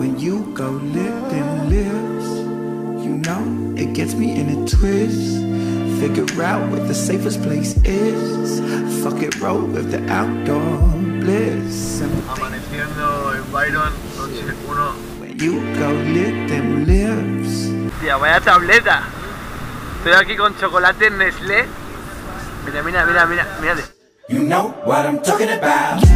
go lick them lips. You know, it gets me in a twist. Figure out what the safest place is. Fuck it, roll with the outdoor bliss. Amaneciendo en Byron, noche 1. when you go lick them lips. Tía, vaya tableta. Estoy aquí con chocolate Nestlé. Mira, mira, mira, mira, mírale. You know what I'm talking about.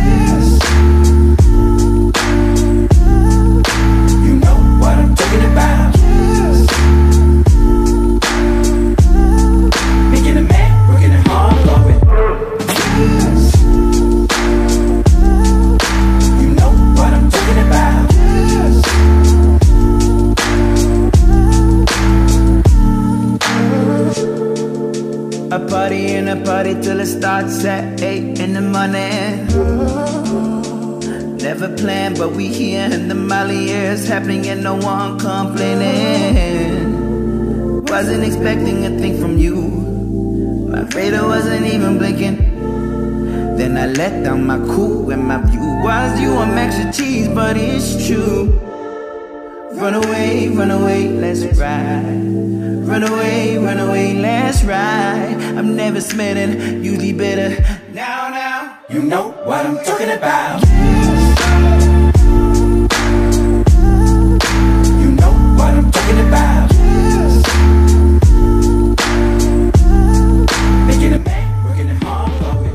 A party and a party till it starts at 8 in the morning. Never planned, but we here and the Molly is happening and no one complaining. Wasn't expecting a thing from you. My radar wasn't even blinking. Then I let down my cool and my view was you. I'm extra cheese, but it's true. Run away, run away, let's ride. Run away, run away, let's ride. I'm never smiling, usually bitter. Now, now, you know what I'm talking about. You know what I'm talking about. Making a man, working hard for it.